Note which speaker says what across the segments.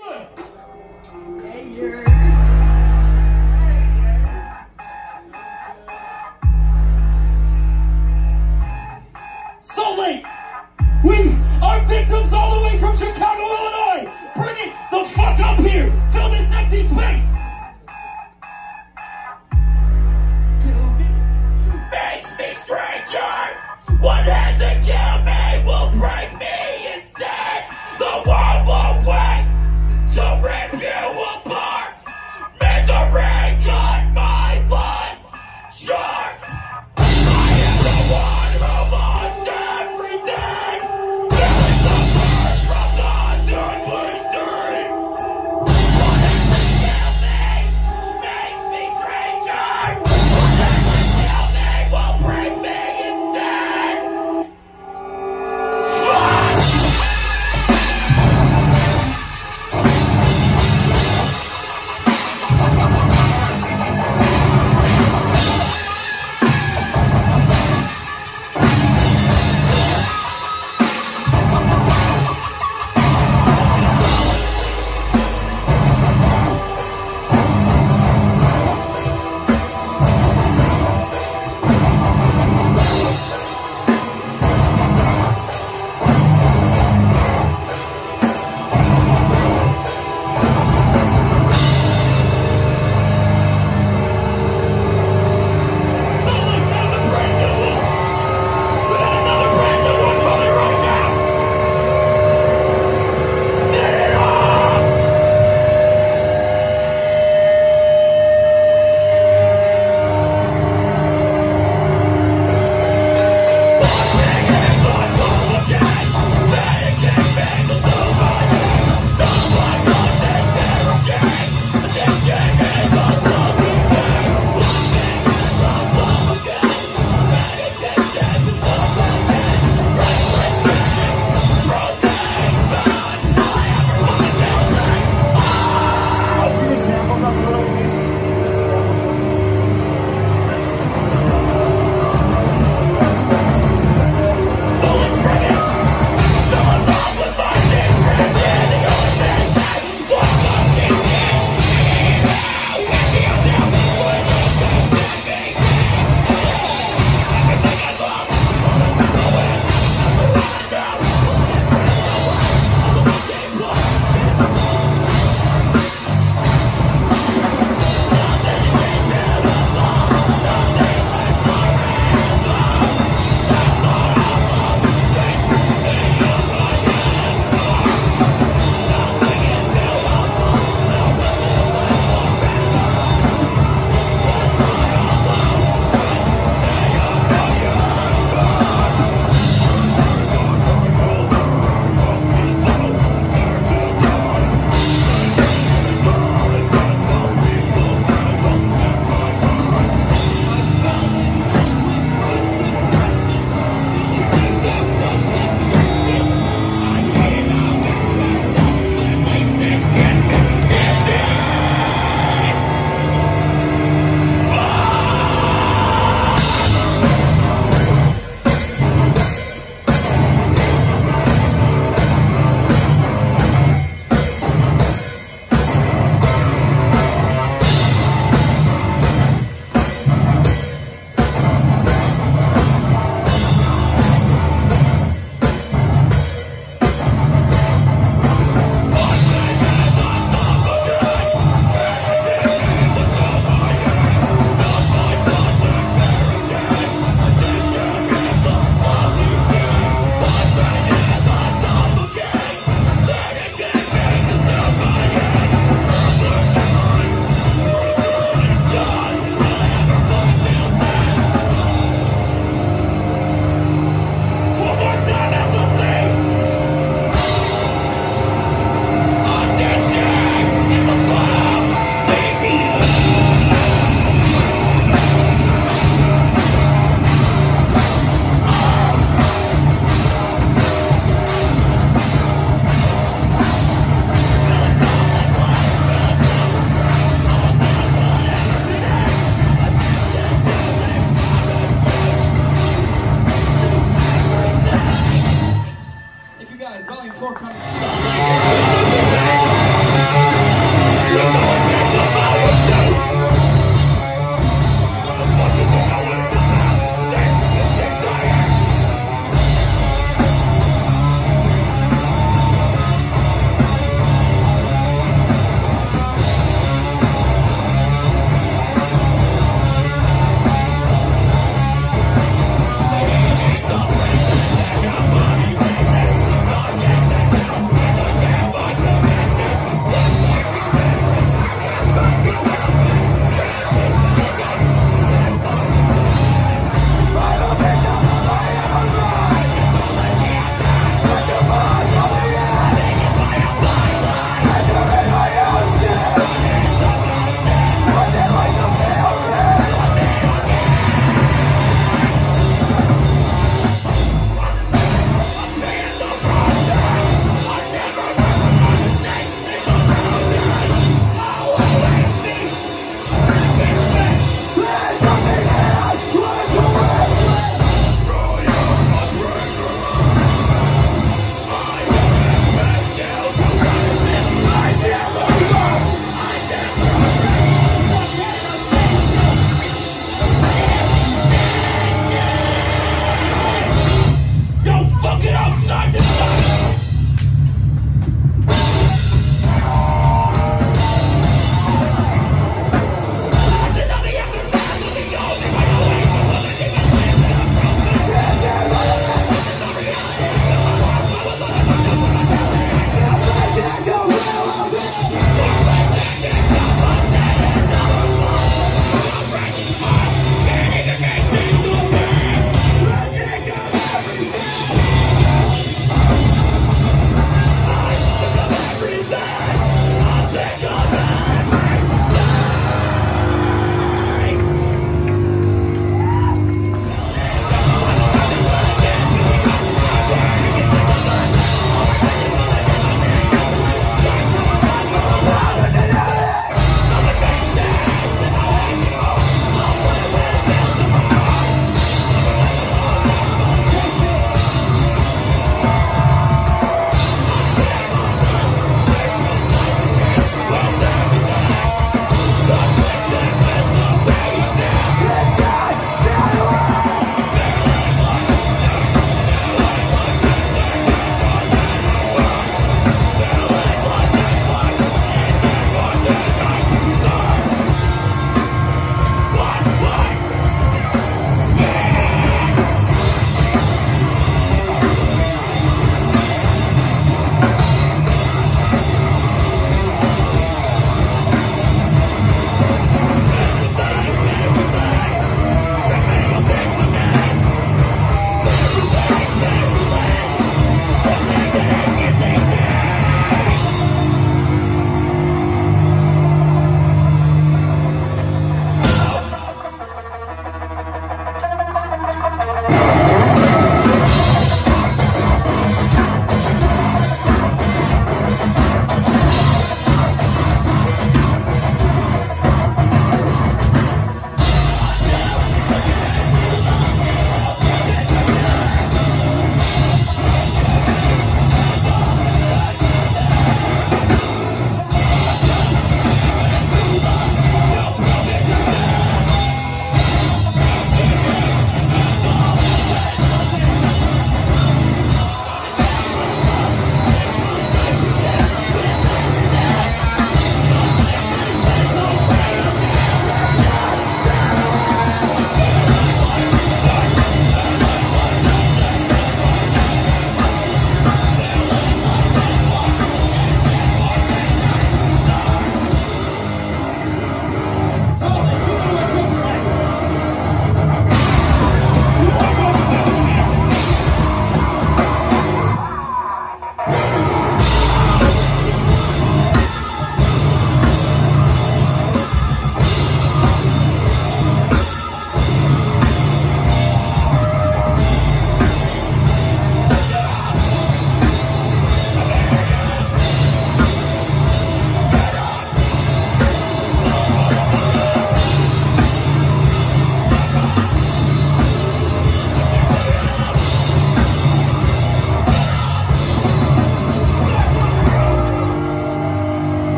Speaker 1: Salt Lake. We are victims all the way from Chicago, Illinois! Bring it the fuck up here! Fill this empty space!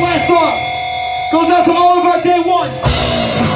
Speaker 1: last song
Speaker 2: goes out to all of our day one.